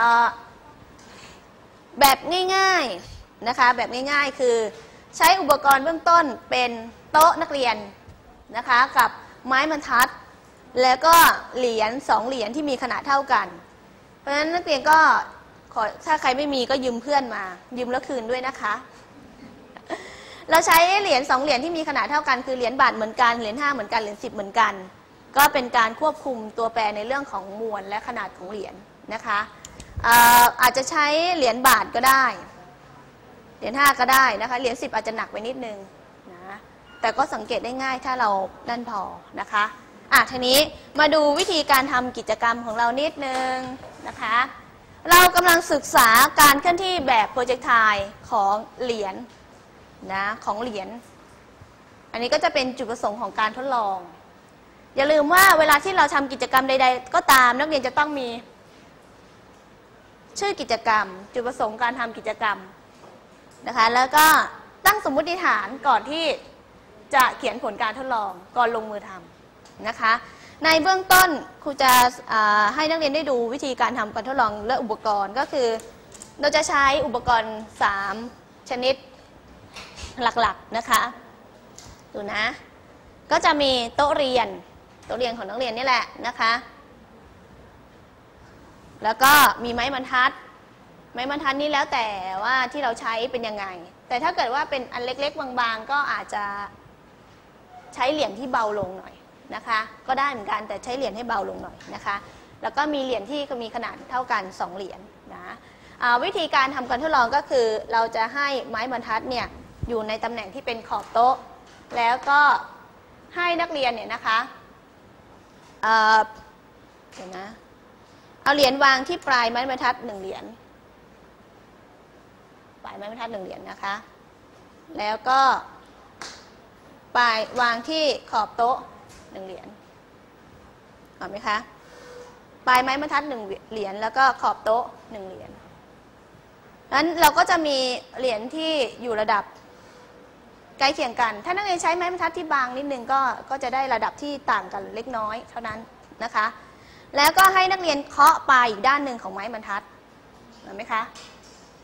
ออแบบง่ายๆนะคะแบบง่ายๆคือใช้อุปกรณ์เบื้องต้นเป็นโต๊ะนักเรียนนะคะกับไม้บรรทัด แล้วก็เหรียญสองเหรียญที่มีขนาดเท่ากัน เพราะฉะนั้นนักเรียนก็ขอถ้าใครไม่มีก็ยืมเพื่อนมา ยืมแล้วคืนด้วยนะคะ เราใช้เหรียญสองเหรียญที่มีขนาดเท่ากันคือเหรียญบาทเหมือนกันเหรียญห้าเหมือนกันเหรียญสิบเหมือนกัน ก็เป็นการควบคุมตัวแปรในเรื่องของมวลและขนาดของเหรียญนะคะ อาจจะใช้เหรียญบาทก็ได้ เหรียญห้าก็ได้นะคะ เหรียญสิบอาจจะหนักไปนิดนึงนะ แต่ก็สังเกตได้ง่ายถ้าเรานั่นพอนะคะ อะทีนี้มาดูวิธีการทำกิจกรรมของเรานิดนึงนะคะ เรากำลังศึกษาการเคลื่อนที่แบบโปรเจกไทของเหรียญนะของเหรียญ อันนี้ก็จะเป็นจุดประสงค์ของการทดลอง อย่าลืมว่าเวลาที่เราทำกิจกรรมใด ๆ ก็ตามนักเรียนจะต้องมี ชื่อกิจกรรม จุดประสงค์การทำกิจกรรมนะคะ แล้วก็ตั้งสมมุติฐานก่อนที่จะเขียนผลการทดลองก่อนลงมือทำนะคะ ในเบื้องต้นครูจะให้นักเรียนได้ดูวิธีการทำการทดลองและอุปกรณ์ก็คือ เราจะใช้อุปกรณ์ 3 ชนิดหลักๆนะคะดูนะ ก็จะมีโต๊ะเรียน โต๊ะเรียนของนักเรียนนี่แหละนะคะ แล้วก็มีไม้บรรทัด ไม้บรรทัดนี่แล้วแต่ว่าที่เราใช้เป็นยังไง แต่ถ้าเกิดว่าเป็นอันเล็กๆ บางๆ ก็อาจจะใช้เหรียญที่เบาลงหน่อยนะคะ ก็ได้เหมือนกันแต่ใช้เหรียญให้เบาลงหน่อยนะคะ แล้วก็มีเหรียญที่มีขนาดเท่ากัน 2 เหรียญนะวิธีการทำการทดลองก็คือ เราจะให้ไม้บรรทัดเนี่ยอยู่ในตำแหน่งที่เป็นขอบโต๊ะ แล้วก็ให้นักเรียนเนี่ยนะคะเออเดี๋ยวนะ เอาเหรียญวางที่ปลายไม้บรรทัดหนึ่งเหรียญปลายไม้บรรทัดหนึ่งเหรียญนะคะ แล้วก็ปลายวางที่ขอบโต๊ะหนึ่งเหรียญเห็นไหมคะปลายไม้บรรทัดหนึ่งเหรียญแล้วก็ขอบโต๊ะหนึ่งเหรียญนั้นเราก็จะมีเหรียญที่อยู่ระดับใกล้เคียงกัน ถ้านักเรียนใช้ไม้บรรทัดที่บางนิดนึงก็ก็จะได้ระดับที่ต่างกันเล็กน้อยเท่านั้นนะคะ แล้วก็ให้นักเรียนเคาะปลายอีกด้านหนึ่งของไม้บรรทัดเห็นไหมคะ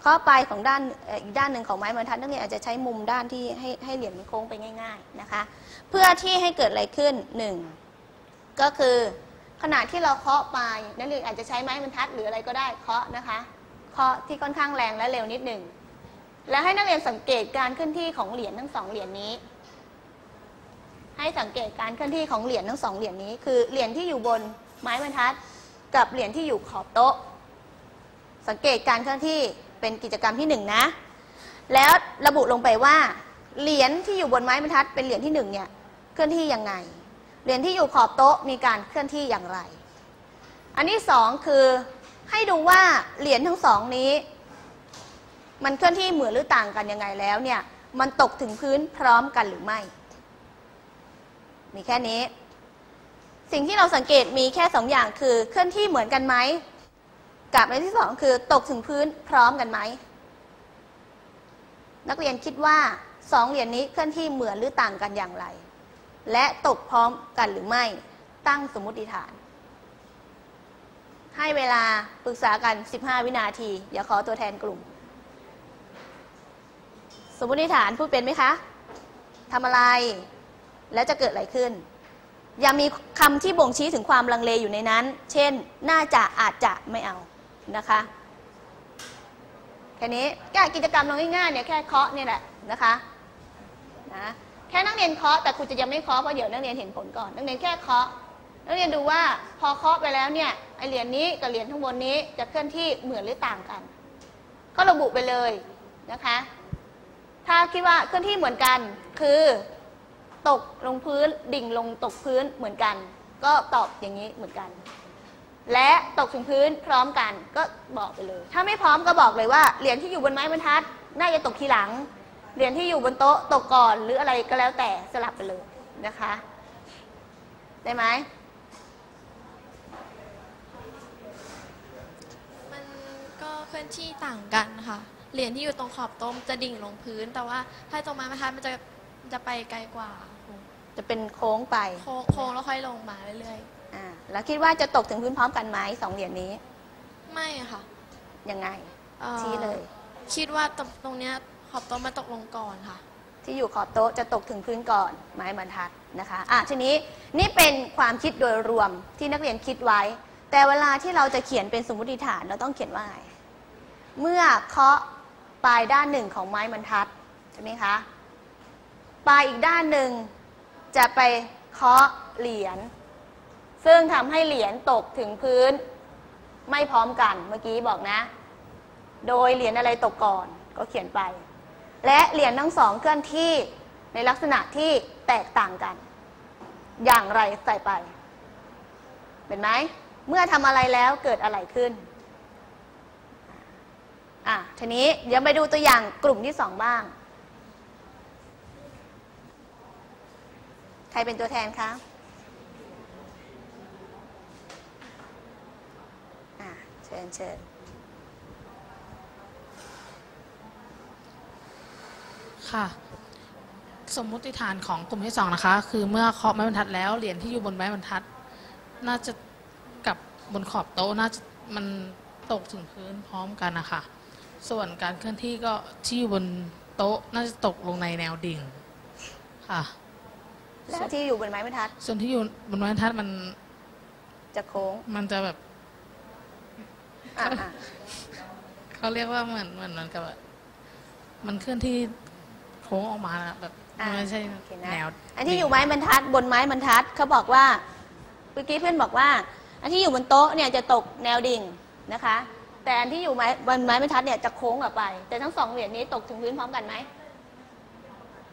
เคาะปลายของด้านอีกด้านหนึ่งของไม้บรรทัดนักเรียนอาจจะใช้มุมด้านที่ให้ให้เหรียญมันโค้งไปง่าย ๆนะคะ เพื่อที่ให้เกิดอะไรขึ้นหนึ่งก็คือขณะที่เราเคาะปลายนักเรียนอาจจะใช้ไม้บรรทัดหรืออะไรก็ได้เคาะนะคะเคาะที่ค่อนข้างแรงและเร็วนิดหนึ่งแล้วให้นักเรียนสังเกตการเคลื่อนที่ของเหรียญทั้งสองเหรียญนี้ ให้สังเกตการเคลื่อนที่ของเหรียญทั้งสองเหรียญนี้ คือเหรียญที่อยู่บน ไม้บรรทัด กับเหรียญที่อยู่ขอบโต๊ะ สังเกตการเคลื่อนที่เป็นกิจกรรมที่หนึ่งนะ แล้วระบุลงไปว่าเหรียญที่อยู่บนไม้บรรทัด เป็นเหรียญที่หนึ่งเนี่ยเคลื่อนที่ยังไง เหรียญที่อยู่ขอบโต๊ะมีการเคลื่อนที่อย่างไร อันที่สองคือให้ดูว่าเหรียญทั้งสองนี้ มันเคลื่อนที่เหมือนหรือต่างกันยังไงแล้วเนี่ยมันตกถึงพื้นพร้อมกันหรือไม่ มีแค่นี้ สิ่งที่เราสังเกตมีแค่สองอย่างคือเคลื่อนที่เหมือนกันไหมกับในที่สองคือตกถึงพื้นพร้อมกันไหม นักเรียนคิดว่าสองเหรียญนี้เคลื่อนที่เหมือนหรือต่างกันอย่างไร และตกพร้อมกันหรือไม่ตั้งสมมติฐาน ให้เวลาปรึกษากัน 15 วินาที เดี๋ยวขอตัวแทนกลุ่ม สมมติฐานพูดเป็นไหมคะทำอะไร แล้วจะเกิดอะไรขึ้น ย่ามีคำที่บ่งชี้ถึงความลังเลอยู่ในนั้น เช่น น่าจะอาจจะไม่เอานะคะแค่นี้แก้กิจกรรมเราง่ายๆเนี่ยแค่เคาะเนี่ยแหละนะคะนะแค่นักเรียนเคาะแต่ครูจะยังไม่เคาะเพราะเดี๋ยวนักเรียนเห็นผลก่อน นักเรียนแค่เคาะนักเรียนดูว่าพอเคาะไปแล้วเนี่ยไอเหรียญนี้กับเหรียญข้างบนนี้จะเคลื่อนที่เหมือนหรือต่างกัน ก็ระบุไปเลยนะคะ ถ้าคิดว่าเคลื่อนที่เหมือนกันคือ ตกลงพื้น ดิ่งลงตกพื้นเหมือนกัน ก็ตอบอย่างนี้เหมือนกัน และตกถึงพื้นพร้อมกันก็บอกไปเลย ถ้าไม่พร้อมก็บอกเลยว่าเหรียญที่อยู่บนไม้บรรทัด น่าจะตกทีหลังเหรียญที่อยู่บนโต๊ะตกก่อนหรืออะไรก็แล้วแต่สลับไปเลยนะคะ ได้ไหมมันก็เคลื่อนที่ต่างกันค่ะ เหรียญที่อยู่ตรงขอบโต๊ะจะดิ่งลงพื้น แต่ว่าถ้าตรงไม้บรรทัดมันจะจะไปไกลกว่า จะเป็นโค้งไปโค้งโค้งแล้วค่อยลงมาเรื่อยอ่าแล้วคิดว่าจะตกถึงพื้นพร้อมกันไหมสองเหรียญนี้ ๆ ไม่อะค่ะยังไง อ่อชี้เลย คิดว่าตรงตรงเนี้ยขอบโต๊ะมันตกลงก่อนค่ะ ที่อยู่ขอบโต๊ะจะตกถึงพื้นก่อนไม้บรรทัดนะคะอะทีนี้นี่เป็นความคิดโดยรวมที่นักเรียนคิดไว้ แต่เวลาที่เราจะเขียนเป็นสมมติฐานเราต้องเขียนว่าไงเมื่อเคาะปลายด้านหนึ่งของไม้บรรทัดใช่ไหมคะปลายอีกด้านหนึ่ง จะไปเคาะเหรียญซึ่งทำให้เหรียญตกถึงพื้น ไม่พร้อมกันเมื่อกี้บอกนะ โดยเหรียญอะไรตกก่อนก็เขียนไป และเหรียญทั้งสองเคลื่อนที่ในลักษณะที่แตกต่างกัน อย่างไรใส่ไป เป็นไหมเมื่อทำอะไรแล้วเกิดอะไรขึ้นอะทีนี้เดี๋ยวไปดูตัวอย่างกลุ่มที่สองบ้าง ใครเป็นตัวแทนคะเชิญเชิญค่ะ สมมุติฐานของกลุ่มที่สองนะคะ คือเมื่อเคาะไม้บรรทัดแล้วเหรียญที่อยู่บนไม้บรรทัด น่าจะกับบนขอบโต๊ะน่าจะมันตกถึงพื้นพร้อมกันนะคะส่วนการเคลื่อนที่ก็ที่อยู่บนโต๊ะน่าจะตกลงในแนวดิ่งค่ะ แล้วที่อยู่บนไม้บรรทัด ส่วนที่อยู่บนไม้บรรทัดมันจะโค้ง มันจะแบบอะอะเขาเรียกว่าเหมือนเหมือนเหมือนกับแบบมันเคลื่อนที่โค้งออกมานะแบบอะไม่ใช่โอเคนะแนวอันที่อยู่ไม้บรรทัด บนไม้บรรทัดเขาบอกว่าเมื่อกี้เพื่อนบอกว่า อันที่อยู่บนโต๊ะเนี่ยจะตกแนวดิ่งนะคะ แต่อันที่อยู่ไม้บนไม้บรรทัดเนี่ยจะโค้งออกไป แต่ทั้งสองเหรียญนี้ตกถึงพื้นพร้อมกันไหม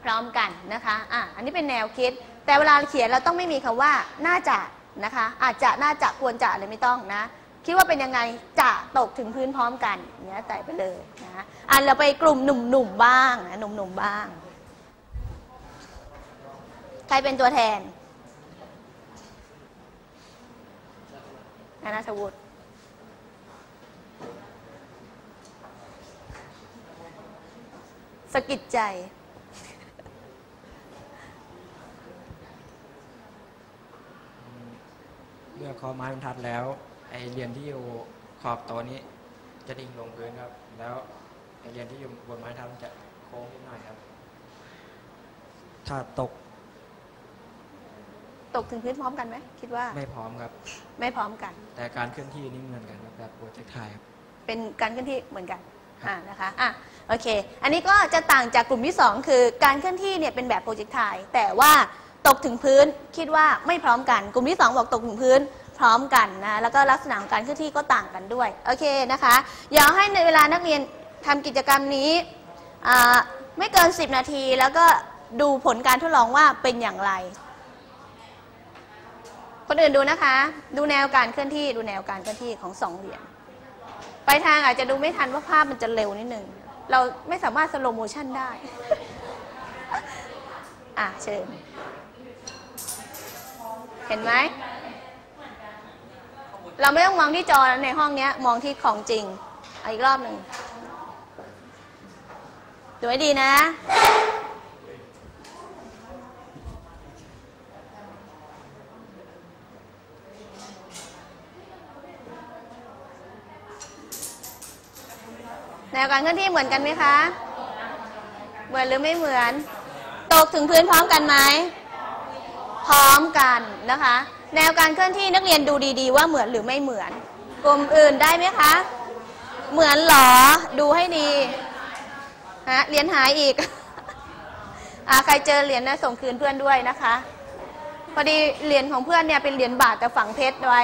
พร้อมกันนะคะอะอันนี้เป็นแนวคิด แต่เวลาเขียนเราต้องไม่มีคำว่าน่าจะนะคะ อาจจะน่าจะควรจะอะไรไม่ต้องนะ คิดว่าเป็นยังไงจะตกถึงพื้นพร้อมกันเนี้ยใส่ไปเลยนะอะเราไปกลุ่มหนุ่มๆบ้างนะหนุ่มๆบ้าง ใครเป็นตัวแทนนานาชวุฒิสะกิดใจ เมื่อเคาะไม้บรรทัดแล้ว ไอเหรียญที่อยู่ขอบโต๊ะนี้ จะดิ่งลงพื้นครับ แล้วไอเหรียญที่อยู่บนไม้บรรทัดมันจะโค้งนิดหน่อยครับ ถ้าตกตกถึงพื้นพร้อมกันไหมคิดว่าไม่พร้อมครับ ไม่พร้อมกัน แต่การเคลื่อนที่นี่เหมือนกันครับแบบโปรเจกต์ไทยครับเป็นการเคลื่อนที่เหมือนกันครับอ่านะคะอะโอเค อันนี้ก็จะต่างจากกลุ่มที่ 2 คือการเคลื่อนที่เนี่ยเป็นแบบโปรเจกต์ไทแต่ว่า ตกถึงพื้นคิดว่าไม่พร้อมกัน กลุ่มที่ 2 บอกตกถึงพื้นพร้อมกันนะแล้วก็ลักษณะของการเคลื่อนที่ก็ต่างกันด้วยโอเคนะคะอยากให้ในเวลานักเรียนทำกิจกรรมนี้ไม่เกิน 10 นาที แล้วก็ดูผลการทดลองว่าเป็นอย่างไร คนอื่นดูนะคะ ดูแนวการเคลื่อนที่ดูแนวการเคลื่อนที่ของสองเหรียญไปทางอาจจะดูไม่ทันว่าภาพมันจะเร็วนิดนึงเราไม่สามารถสโลโมชันได้ อะเชิญ เห็นไหม เราไม่ต้องมองที่จอในห้องนี้มองที่ของจริงออีกรอบหนึ่งดูให้ดีนะ แนวการเคลื่อนที่เหมือนกันไหมคะ เหมือนหรือไม่เหมือน ตกถึงพื้นพร้อมกันไหม พร้อมกันนะคะ แนวการเคลื่อนที่นักเรียนดูดีๆ ว่าเหมือนหรือไม่เหมือน กลุ่มอื่นได้ไหมคะ เหมือนหรอ ดูให้ดีฮะเหรียญหายอีกอ่าใครเจอเหรียญนะส่งคืนเพื่อนด้วยนะคะ พอดีเหรียญของเพื่อนเนี่ยเป็นเหรียญบาทแต่ฝังเพชรไว้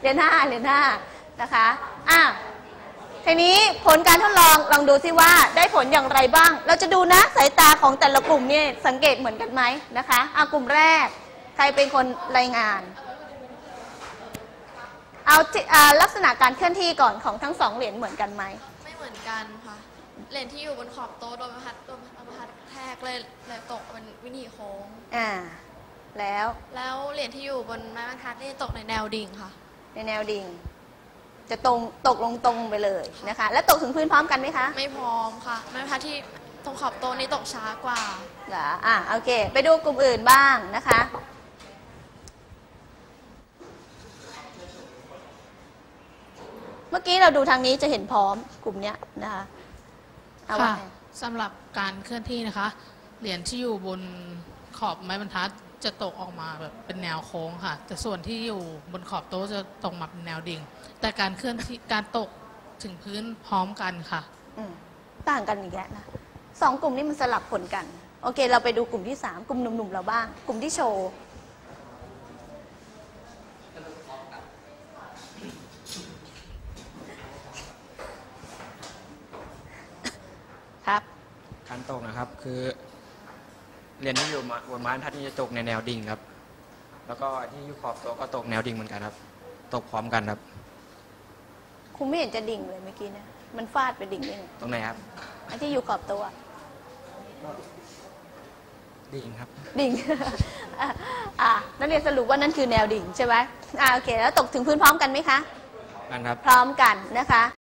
เหรียญห้าเหรียญห้านะคะอะ ทีนี้ผลการทดลองลองดูซิว่าได้ผลอย่างไรบ้าง เราจะดูนะสายตาของแต่ละกลุ่มเนี่ยสังเกตเหมือนกันไหมนะคะอะกลุ่มแรก ใครเป็นคนรายงาน เอาที่อ่าลักษณะการเคลื่อนที่ก่อนของทั้งสองเหรียญเหมือนกันไหมไม่เหมือนกันค่ะเหรียญที่อยู่บนขอบโต๊ะโดนประพัดโดนประพัดแทกเลยเลยตกเป็นวินีโค้งอ่าแล้วแล้วเหรียญที่อยู่บนไม้บรรทัดนี่ตกในแนวดิ่งค่ะ ในแนวดิ่ง จะตรงตกลงตรงไปเลยนะคะ แล้วตกถึงพื้นพร้อมกันไหมคะไม่พร้อมค่ะ ไม้บรรทัดที่ตรงขอบโต๊ะนี่ตกช้ากว่าเหรออะโอเค ไปดูกลุ่มอื่นบ้างนะคะ เมื่อกี้เราดูทางนี้จะเห็นพร้อมกลุ่มเนี้ยนะคะเอาว่าค่ะไงสำหรับการเคลื่อนที่นะคะ เหรียญที่อยู่บนขอบไม้บรรทัด จะตกออกมาแบบเป็นแนวโค้งค่ะ แต่ส่วนที่อยู่บนขอบโต๊ะจะตกมาเป็นแนวดิ่ง แต่การเคลื่อนที่การตกถึงพื้นพร้อมกันค่ะ อืมต่างกันอีกแล้วนะสองกลุ่มนี้มันสลับผลกัน โอเค เราไปดูกลุ่มที่สามกลุ่มหนุ่มๆเราบ้าง กลุ่มที่โชว์ครับ การตกนะครับคือ เหรียญที่อยู่มาบนไม้บรรทัดนี่จะตกในแนวดิ่งครับ แล้วก็ที่อยู่ขอบโต๊ะก็ตกแนวดิ่งเหมือนกันครับ ตกพร้อมกันครับครูไม่เห็นจะดิ่งเลยเมื่อกี้เนะ มันฟาดไปดิ่งยังไงตรงไหนครับอันที่อยู่ขอบตัวดิ่งครับ ดิ่ง อะอะนักเรียนสรุปว่านั่นคือแนวดิ่งใช่ไหมอ่าโอเค แล้วตกถึงพื้นพร้อมกันไหมคะ กันครับ พร้อมกันนะคะ